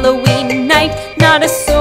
Halloween night, not a soul.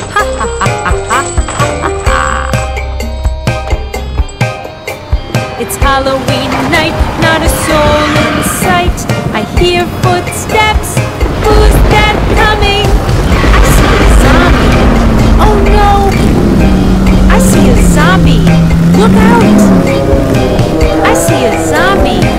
It's Halloween night, not a soul in sight. I hear footsteps. Who's that coming? I see a zombie. Oh no! I see a zombie. Look out! I see a zombie.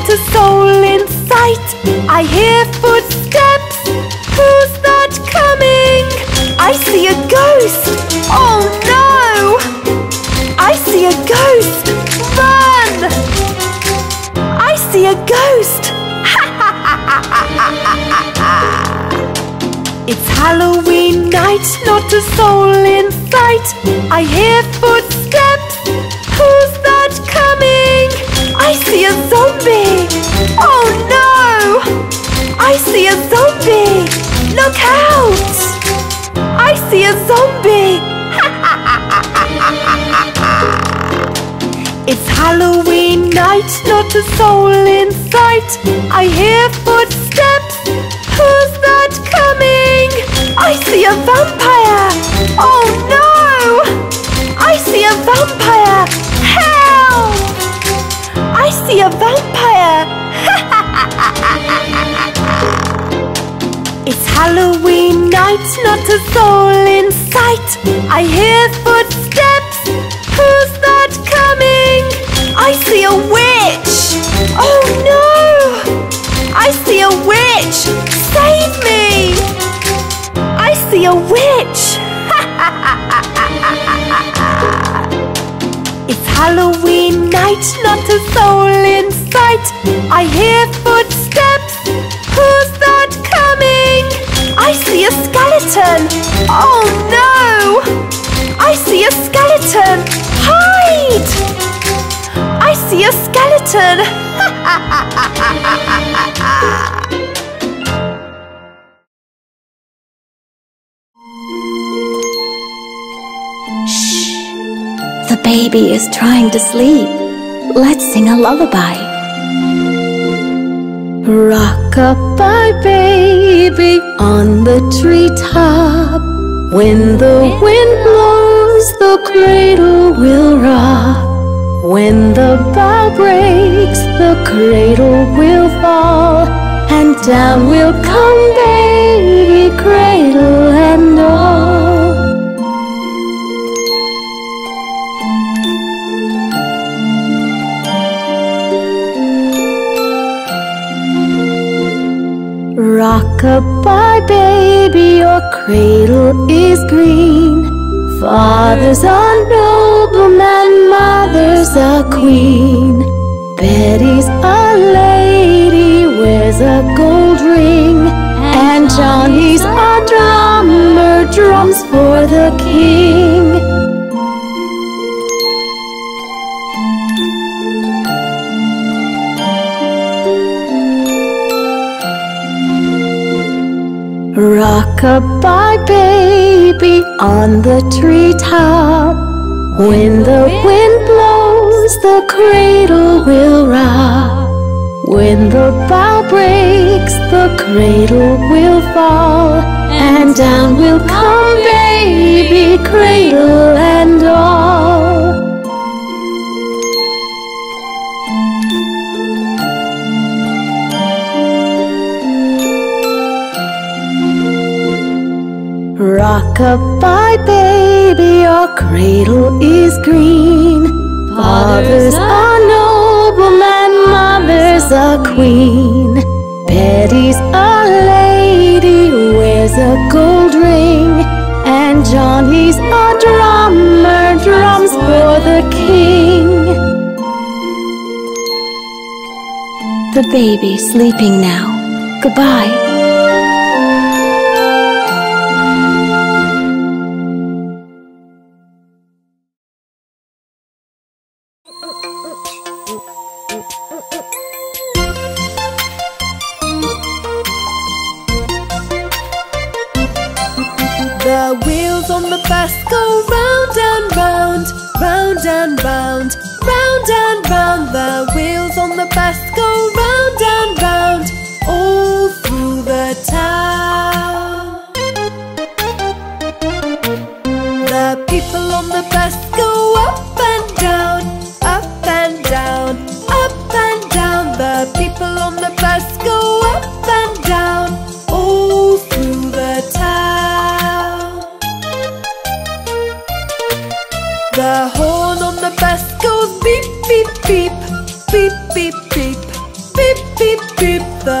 Not a soul in sight. I hear footsteps. Who's that coming? I see a ghost. Oh no! I see a ghost. Run! I see a ghost. It's Halloween night, not a soul in sight. I hear footsteps. Who's that coming? I see a zombie. Oh no! I see a zombie. Look out! I see a zombie. It's Halloween night, not a soul in sight. I hear footsteps. Who's that coming? I see a vampire. Oh no! I see a vampire. Help! I see a vampire. It's Halloween night, not a soul in sight. I hear footsteps. Who's that coming? I see a witch. Oh no! I see a witch. Save me! I see a witch. It's Halloween night, not a soul in sight. I hear footsteps. Who's that coming? I see a skeleton. Oh no! I see a skeleton. Hide! I see a skeleton. Shh. The baby is trying to sleep. Let's sing a lullaby. Rock-a-bye baby on the treetop. When the wind blows, the cradle will rock. When the bough breaks, the cradle will fall. And down will come Rock-a-bye baby, your cradle is green. Father's a nobleman, mother's a queen. Betty's a lady, wears a gold ring. And Johnny's a drummer, drums for the king. Rock-a-bye baby on the treetop. When the wind blows, the cradle will rock. When the bough breaks, the cradle will fall. And down will come baby, cradle Rock-a-bye baby, your cradle is green. Father's a nobleman, mother's a queen. Betty's a lady, wears a gold ring. And Johnny's a drummer, drums for the king. The baby's sleeping now. Goodbye.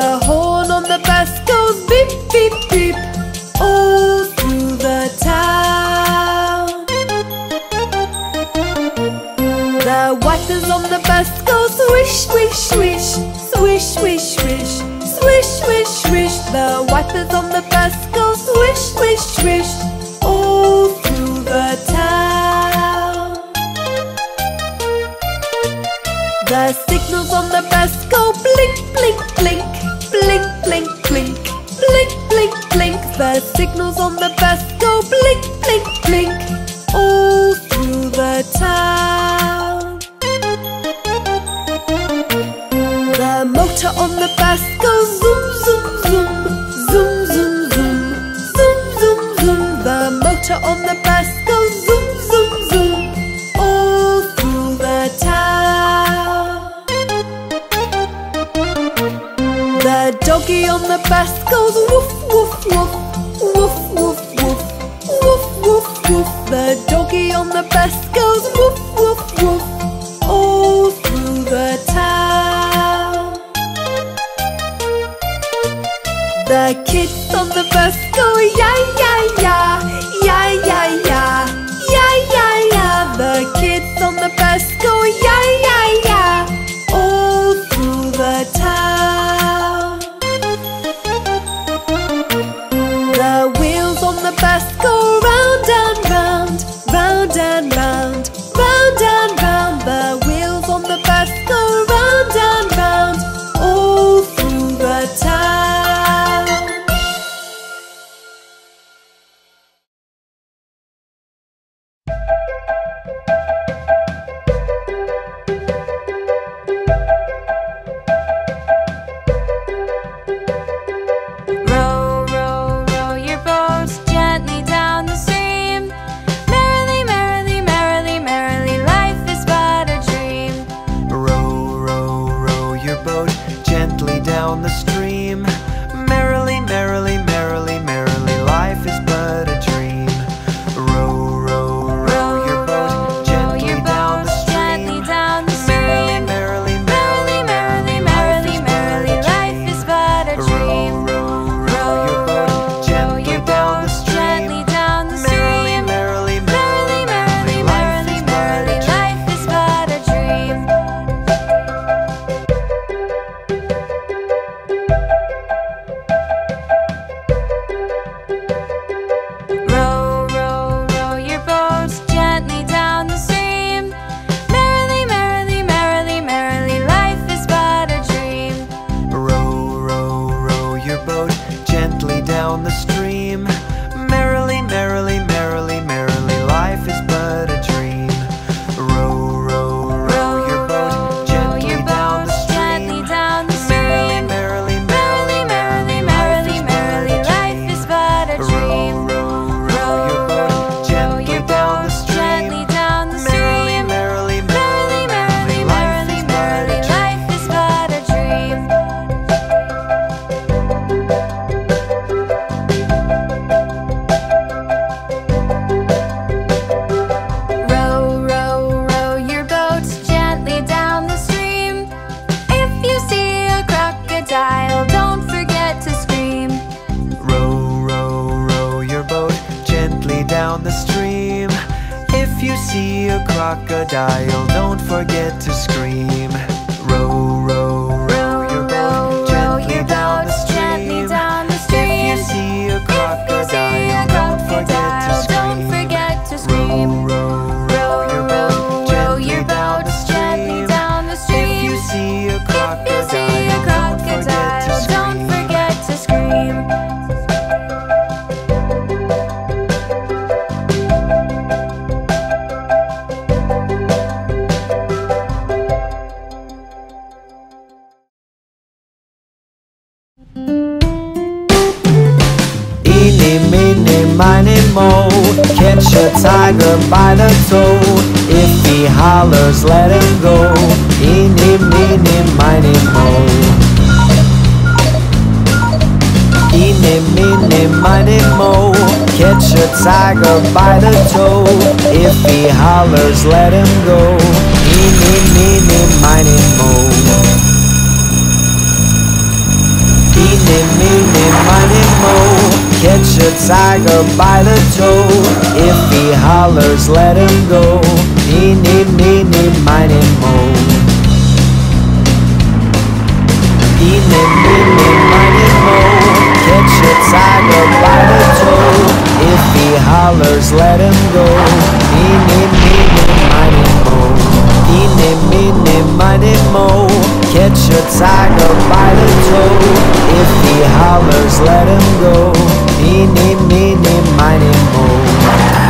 the whole The doggy on the bus goes woof woof woof woof woof woof woof woof woof. The doggy on the bus goes woof woof woof all through the town. The kids on the bus go yeah yeah yeah. the stream. If you see a crocodile, don't forget to scream. Eeny, meeny, miny, mo. Catch a tiger by the toe. If he hollers, let him go. Eeny, meeny, miny, mo. Eeny, meeny, miny, mo. Catch a tiger by the toe. If he hollers, let him go. Eeny, meeny, miny, mo. Eeny, meeny, ships I know by the toe. If he hollers, let him go. Eeny, meeny, miny, mo. Eeny, meeny, miny, mo. Catch a tiger by the toe. If he hollers, let him go. Eeny, meeny, miny, mo.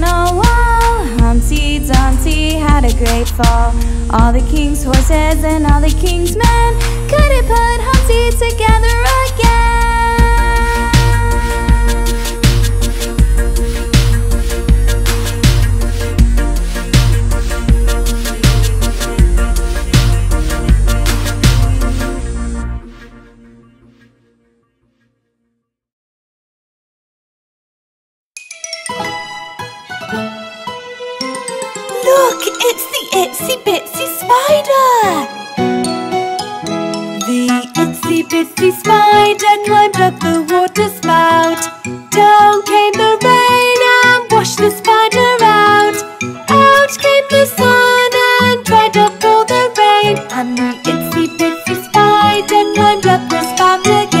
A great fall. All the king's horses and all the king's men couldn't put Humpty together Look, it's the itsy bitsy spider! The itsy bitsy spider climbed up the water spout. Down came the rain and washed the spider out. Out came the sun and dried up all the rain. And the itsy bitsy spider climbed up the spout again.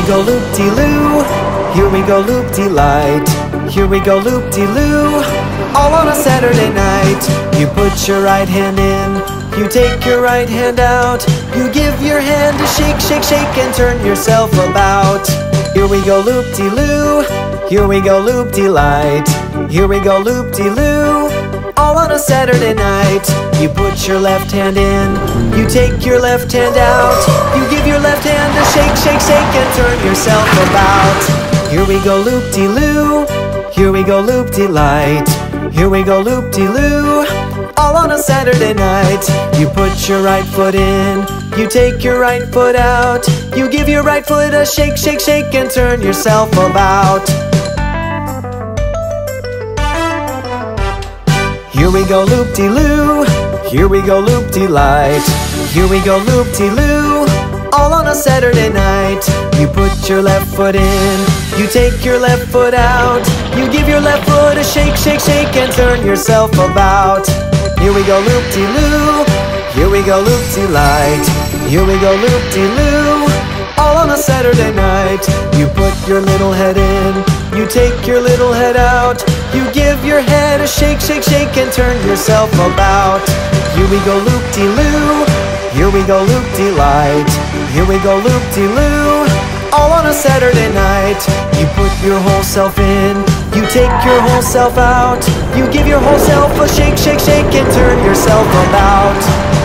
We go loop-de-loo, here we go loop-de-light, here we go loop-de-loo, all on a Saturday night. You put your right hand in, you take your right hand out, you give your hand a shake, shake, shake, and turn yourself about. Here we go loop-de-loo, here we go loop-de-light, here we go loop-de-loo, all on a Saturday night. You put your left hand in, you take your left hand out, you give your left hand a shake, shake, shake, and turn yourself about. Here we go loop de loo, here we go loop de light, here we go loop de loo, all on a Saturday night. You put your right foot in, you take your right foot out, you give your right foot a shake, shake, shake, and turn yourself about. Here we go loop-de-loo, here we go loop-de-light, here we go loop-de-loo, all on a Saturday night. You put your left foot in, you take your left foot out, you give your left foot a shake, shake, shake, and turn yourself about. Here we go loop-de-loo, here we go loop-de-light, here we go loop-de-loo, Saturday night. You put your little head in, you take your little head out, you give your head a shake, shake, shake, and turn yourself about. Here we go loop-de-loo, here we go loop-de-light, here we go loop-de-loo, all on a Saturday night. You put your whole self in, you take your whole self out, you give your whole self a shake, shake, shake, and turn yourself about.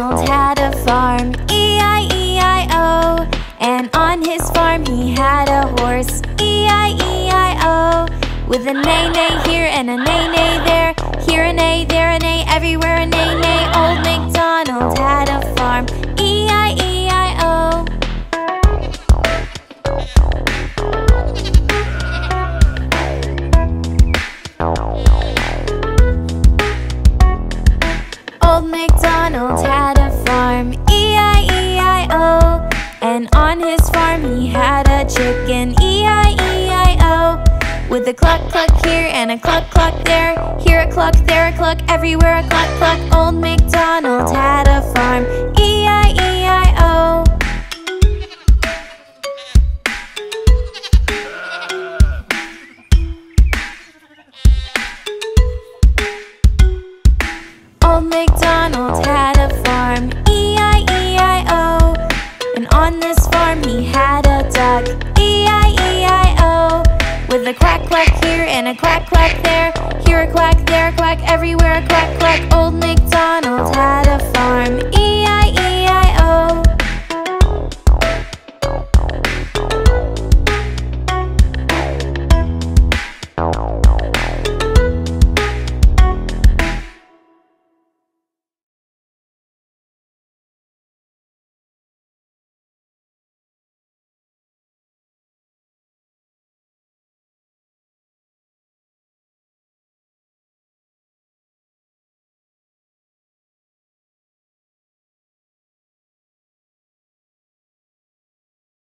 Donald had a farm, E-I-E-I-O And on his farm he had a horse, E-I-E-I-O With a nay-nay here and a nay-nay there Here a neigh, there a neigh, everywhere a neigh. A cluck cluck here and a cluck cluck there. Here a cluck, there a cluck, everywhere a cluck cluck Old MacDonald had a farm,